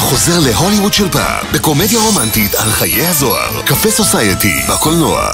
חוזר להוליווד של פעם, בקומדיה רומנטית על חיי הזוהר, קפה סוסייטי, בקולנוע.